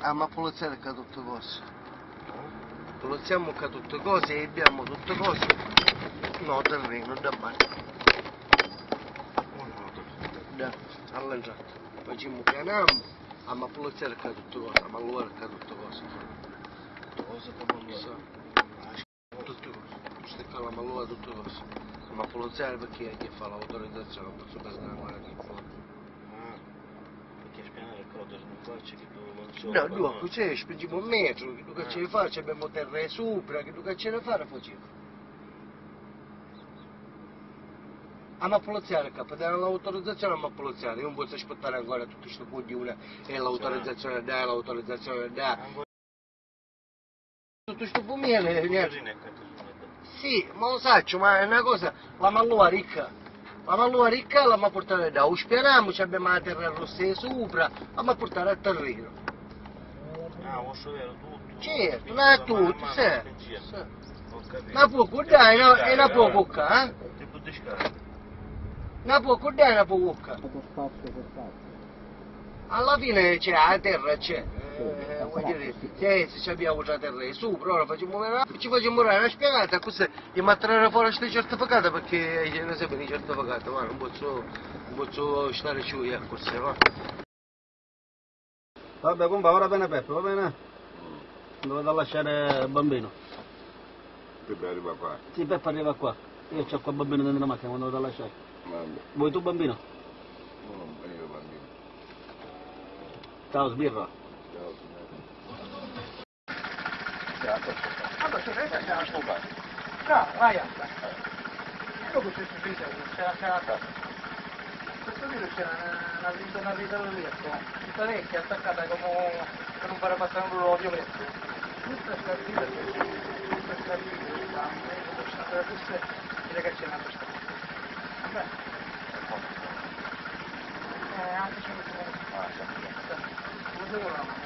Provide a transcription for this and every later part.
Ah, ma polizia è tutte cose. Polizia è tutte cose e abbiamo tutte cose. No, terreno, da parte. Da, all'entrata. Facciamo pianiamo, ah, ma polizia è tutte cose, ma lui è tutte cose. Cose come Sì. lui. Tutte cose. Questa qua la malua tutte cose. Ma polizia perché è che fa l'autorizzazione, non posso perdere ancora che fa. Ah, cose non faccio che tu non so. No, due, c'è, spingiamo un metro, che tu che ce ne fai, abbiamo terra sopra, che tu che ce ne fare facciamo. Ma poliziale, capo, dare l'autorizzazione ma poliziale, io non posso aspettare ancora tutto questo coglione e l'autorizzazione da, l'autorizzazione da. Tutto questo fumiere, niente. così ne canto su Sì, ma lo saccio, ma è una cosa, la mallua ricca. La mallua ricca la ma portare da, spianiamo, abbiamo la terra rossa sopra, la ma portare a terreno. Ah, posso vero tutto. Certo, ma è tutto, a sì. sì. Ma può dai, no, e una può cucca, eh? Tipo di scala. Una può dai, una può cucca. Alla fine c'è la terra, c'è. Eh, vuol dire, se, se abbiamo la terra sopra, ora facciamo una, ci facciamo una spiegata, così gli mettere fuori queste certificate perché ce ne sempre i certificati, ma non posso, non posso stare giù io così, va. Vabbè, compa, ora bene Peppe, va bene? Dovete lasciare il bambino. Peppe arriva qua. Sì, Peppe arriva qua. Io c'ho qua il bambino dentro la macchina, quando dovete lasciare. Vabbè. Vuoi tu bambino? Non io bambino. Ciao, sbirra. Ciao signore. Allora, se vede, c'è la scopa. No, vai a stare. Dopo c'è il video, c'è la serata. Questo video c'è una, una vita, una vita del letto, tutta vecchia, attaccata come per non fare passare un rullo violetto. Questa è la vita che c'è, questa è la vita, questa è questa è che c'è una questa. Vabbè. Eh, anche c'è un po'. Ah, sì.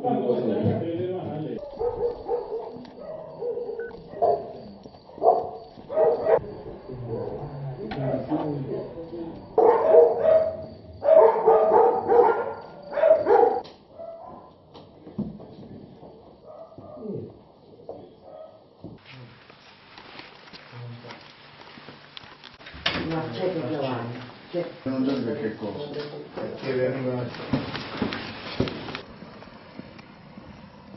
Come devo la Ma c'è che Giovanni, c'è. Non so per che cosa. Perché veniva...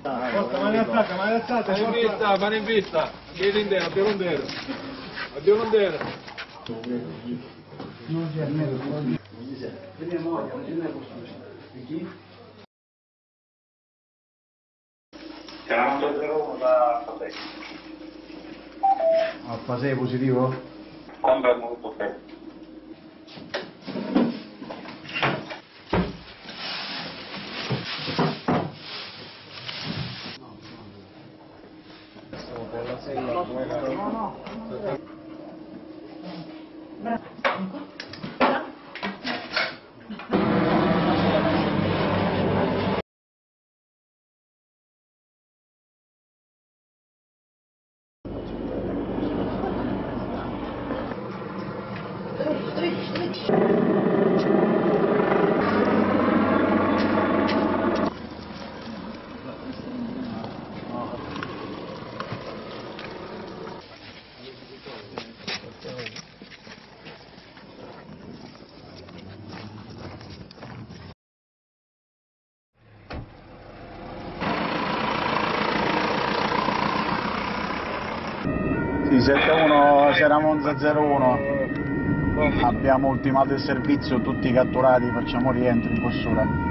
Mani alzate, mani alzate, mani in vista, mani in vista, piedi in terra, piedi in terra, piedi in terra. Chiamando 01 da Fasei. A fase positivo? Sembra molto bene. Sì, 71 c'era Monza 01. Abbiamo ultimato il servizio, tutti catturati, facciamo rientro in questura.